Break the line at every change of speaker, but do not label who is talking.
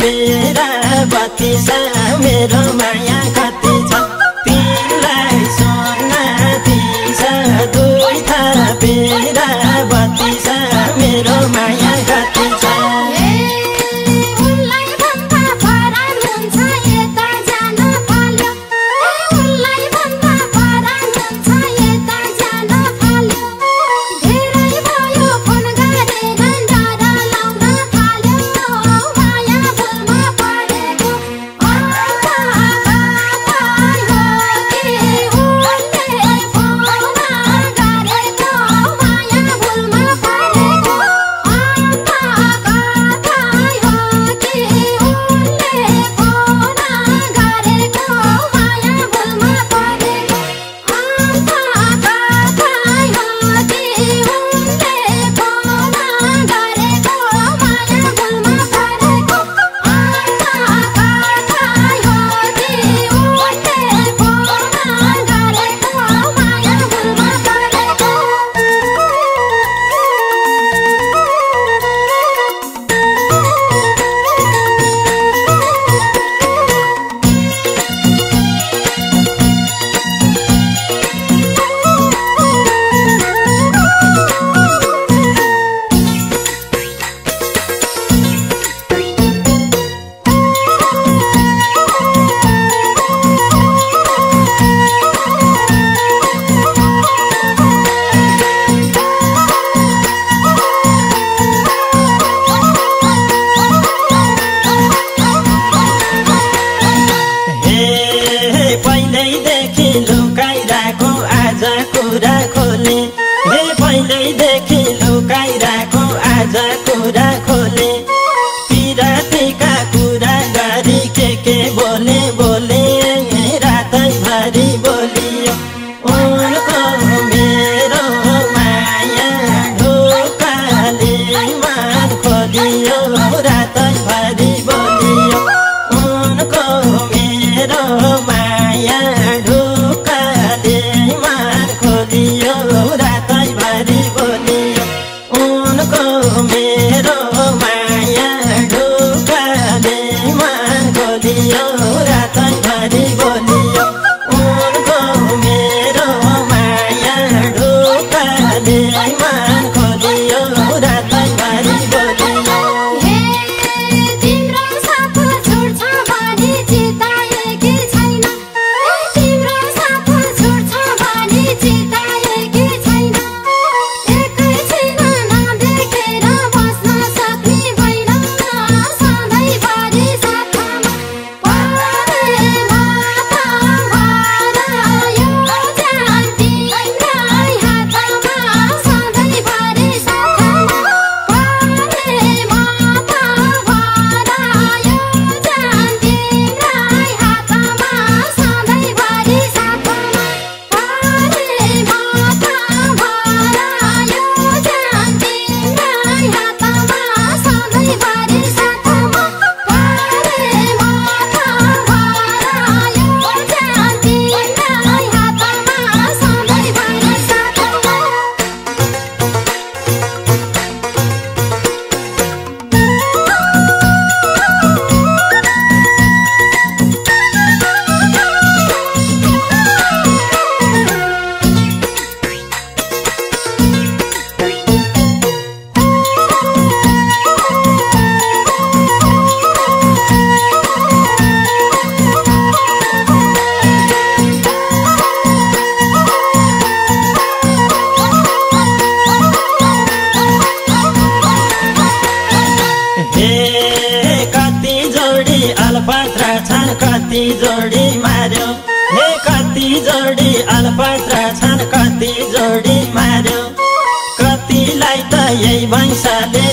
बेरा छ मेरो माया।
छन्
कति जोडी मार्यो? हे कति जोडी अलपत्र छन् कति जोडी मार्यो? कतिलाई त यही भैँसाले